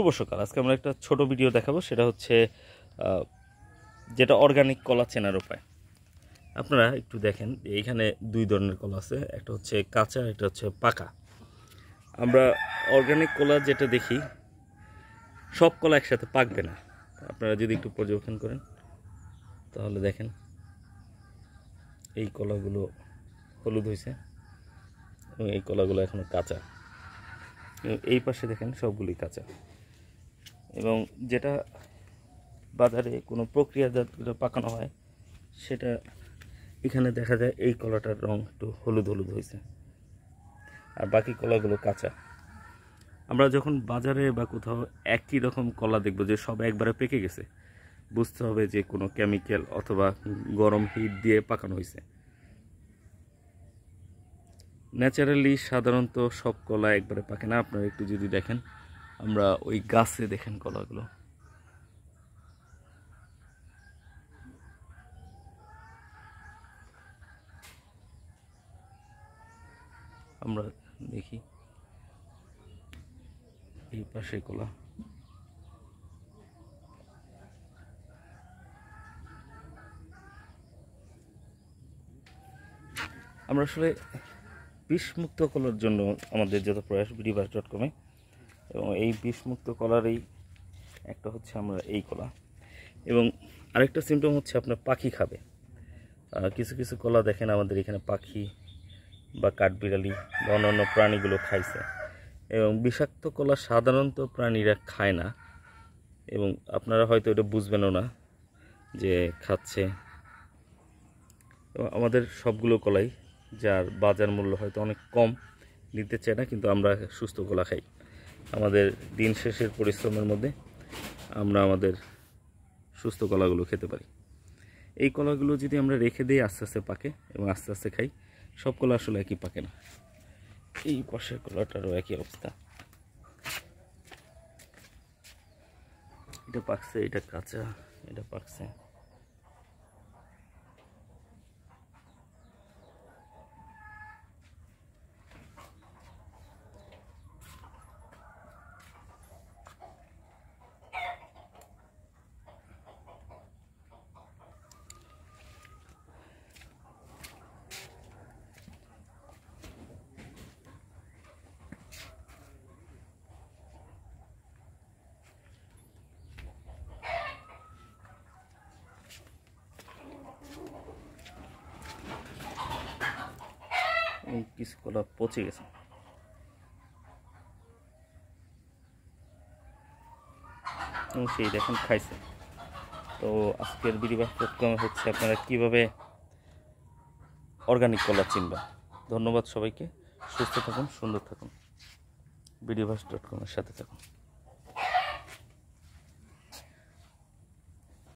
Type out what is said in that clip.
শুভ সকাল। আজকে আমরা একটা ছোট ভিডিও দেখাবো, সেটা হচ্ছে যেটা অর্গানিক কলা চেনার উপায়। আপনারা একটু দেখেন, এইখানে দুই ধরনের কলা আছে, একটা হচ্ছে কাঁচা একটা হচ্ছে পাকা। আমরা অর্গানিক কলা যেটা দেখি, সব কলা একসাথে পাকবে না। আপনারা যদি একটু পর্যবেক্ষণ করেন, তাহলে দেখেন, এই কলাগুলো হলুদ হয়েছে, এবং এই কলাগুলো এখনও কাঁচা। এই পাশে দেখেন সবগুলি কাঁচা। এবং যেটা বাজারে কোনো প্রক্রিয়াজাত করে পাকানো হয়, সেটা এখানে দেখা যায় এই কলাটার রং একটু হলুদ হলুদ হয়েছে। আর বাকি কলাগুলো কাঁচা। আমরা যখন বাজারে বা কোথাও একই রকম কলা দেখব যে সব একবারে পেকে গেছে, বুঝতে হবে যে কোনো কেমিক্যাল অথবা গরম হিট দিয়ে পাকানো হয়েছে। ন্যাচারালি সাধারণত সব কলা একবারে পাকে না। আপনারা একটু যদি দেখেন আমরা ওই গাছে দেখেন কলাগুলো আমরা দেখি। এই পাশে কলা আমরা আসলে বিষমুক্ত কলার জন্য আমাদের যত প্রয়াস বিডিবাস ডট কমে এবং এই বিষমুক্ত কলারই একটা হচ্ছে আমরা এই কলা। এবং আরেকটা সিমটম হচ্ছে আপনার পাখি খাবে। কিছু কিছু কলা দেখেন আমাদের এখানে পাখি বা কাঠবিড়ালি বা অন্যান্য প্রাণীগুলো খাইছে। এবং বিষাক্ত কলা সাধারণত প্রাণীরা খায় না। এবং আপনারা হয়তো এটা বুঝবেনও না যে খাচ্ছে। আমাদের সবগুলো কলাই যার বাজার মূল্য হয়তো অনেক কম, নিতে চায় না, কিন্তু আমরা সুস্থ কলা খাই। আমাদের দিন শেষের পরিশ্রমের মধ্যে আমরা আমাদের সুস্থ কলাগুলো খেতে পারি। এই কলাগুলো যদি আমরা রেখে দিই আস্তে আস্তে পাকে এবং আস্তে আস্তে খাই, সব কলা আসলে একই পাকে না। এই পাশের কলাটারও একই অবস্থা। এটা পাকছে, এটা কাঁচা, এটা পাকছে। এই কিছু কলা পচে গেছে। এবং সেই দেখেন খাইছে। তো আজকের বিডিবাস ডট হচ্ছে আপনারা কীভাবে অর্গানিক কলা চিনবা। ধন্যবাদ সবাইকে। সুস্থ থাকুন, সুন্দর থাকুন। বিডিভাস ডট কমের সাথে থাকুন।